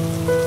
了。